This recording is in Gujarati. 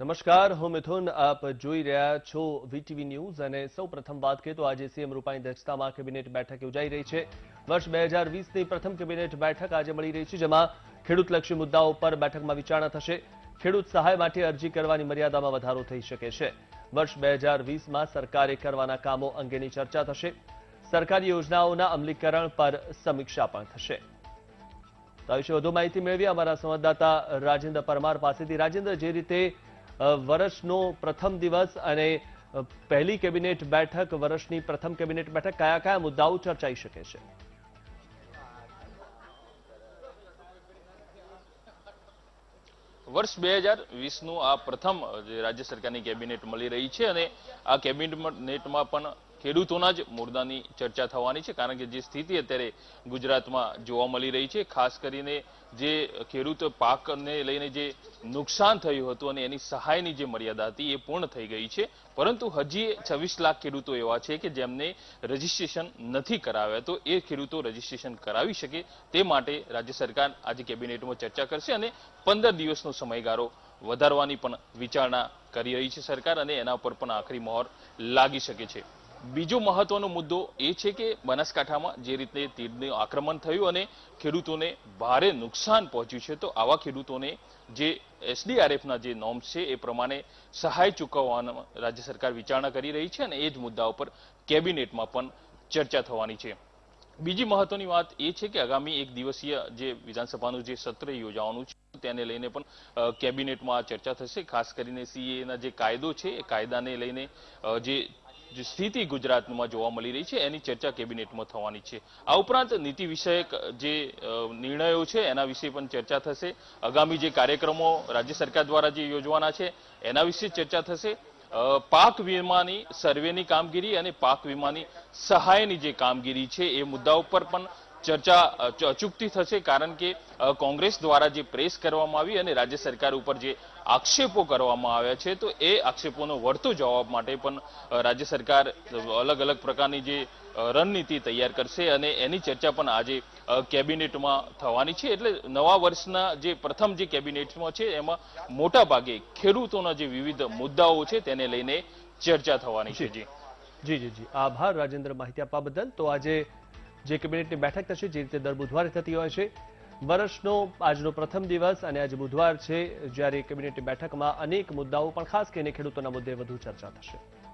નમસ્કાર, હું મિથુન, આપ જોઈ રહ્યા છો વીટીવી ન્યૂઝ અને સૌ પ્રથમ વાત કરીએ તો આજે સીએમ રૂપાણી અધ્યક્ષતામાં કેબિનેટ બેઠક યોજાઈ રહી છે. વર્ષ બે હજાર પ્રથમ કેબિનેટ બેઠક આજે મળી રહી છે, જેમાં ખેડૂતલક્ષી મુદ્દાઓ પર બેઠકમાં વિચારણા થશે. ખેડૂત સહાય માટે અરજી કરવાની મર્યાદામાં વધારો થઈ શકે છે. વર્ષ બે હજાર સરકારે કરવાના કામો અંગેની ચર્ચા થશે. સરકારી યોજનાઓના અમલીકરણ પર સમીક્ષા પણ થશે. તો વિશે વધુ માહિતી મેળવી અમારા સંવાદદાતા રાજેન્દ્ર પરમાર પાસેથી. રાજેન્દ્ર, જે રીતે વર્ષનો પ્રથમ દિવસ અને પહેલી કેબિનેટ બેઠક વર્ષની પ્રથમ કેબિનેટ બેઠક કયા કયા મુદ્દાઓ ચર્ચાઈ શકે છે? વર્ષ બે હજાર વીસનું આ પ્રથમ રાજ્ય સરકારની કેબિનેટ મળી રહી છે અને આ કેબિનેટમાં પણ ખેડૂતોના જ મુદ્દાની ચર્ચા થવાની છે, કારણ કે જે સ્થિતિ અત્યારે ગુજરાતમાં જોવા મળી રહી છે, ખાસ કરીને જે ખેડૂત પાકને લઈને જે નુકસાન થયું હતું અને એની સહાયની જે મર્યાદા હતી એ પૂર્ણ થઈ ગઈ છે. પરંતુ હજી છવ્વીસ લાખ ખેડૂતો એવા છે કે જેમને રજીસ્ટ્રેશન નથી કરાવ્યા. તો એ ખેડૂતો રજીસ્ટ્રેશન કરાવી શકે તે માટે રાજ્ય સરકાર આજે કેબિનેટમાં ચર્ચા કરશે અને પંદર દિવસનો સમયગાળો વધારવાની પણ વિચારણા કરી રહી છે સરકાર અને એના પર પણ આખરી મહોર લાગી શકે છે. બીજો મહત્વનો મુદ્દો એ છે કે બનાસકાંઠામાં જે રીતે તીડનું આક્રમણ થયું અને ખેડૂતોને ભારે નુકસાન પહોંચ્યું છે, તો આવા ખેડૂતોને જે એસડીઆરએફના જે નોર્મ્સ છે એ પ્રમાણે સહાય ચૂકવવાનો રાજ્ય સરકાર વિચારણા કરી રહી છે અને એ જ મુદ્દા ઉપર કેબિનેટમાં પણ ચર્ચા થવાની છે. બીજી મહત્વની વાત એ છે કે આગામી એક દિવસીય જે વિધાનસભાનું જે સત્ર યોજાવાનું છે, તેને લઈને પણ કેબિનેટમાં ચર્ચા થશે. ખાસ કરીને સીએના જે કાયદો છે, એ કાયદાને લઈને જે જે સ્થિતિ ગુજરાતમાં જોવા મળી રહી છે, એની ચર્ચા કેબિનેટમાં થવાની છે. આ ઉપરાંત નીતિ વિષયક જે નિર્ણયો છે, એના વિશે પણ ચર્ચા થશે. આગામી જે કાર્યક્રમો રાજ્ય સરકાર દ્વારા જે યોજવાના છે, એના વિશે ચર્ચા થશે. પાક વીમાની સર્વેની કામગીરી અને પાક વીમાની સહાયની જે કામગીરી છે, એ મુદ્દા ઉપર પણ ચર્ચા અ, ચ- અચૂકથી થશે કારણ કે કોંગ્રેસ દ્વારા જે પ્રેસ કરવામાં આવી અને રાજ્ય સરકાર ઉપર જે આક્ષેપો કરવામાં આવ્યા છે તો એ આક્ષેપોનો વળતો જવાબ માટે પણ રાજ્ય સરકાર અલગ અલગ પ્રકારની જે રણનીતિ તૈયાર કરશે અને એની ચર્ચા પણ આજે કેબિનેટમાં થવાની છે. એટલે નવા વર્ષના જે પ્રથમ જે કેબિનેટમાં છે એમાં મોટા ભાગે ખેડૂતોના જે વિવિધ મુદ્દાઓ છે તેને લઈને ચર્ચા થવાની છે. જી. જી જી જી. આભાર રાજેન્દ્ર માહિતી આપવા બદલ. તો આજે જે કેબિનેટની બેઠક થશે, જે રીતે દર બુધવારે થતી હોય છે. વર્ષનો આજનો પ્રથમ દિવસ અને આજે બુધવાર છે, જ્યારે કેબિનેટની બેઠકમાં અનેક મુદ્દાઓ, પણ ખાસ કરીને ખેડૂતોના મુદ્દે વધુ ચર્ચા થશે.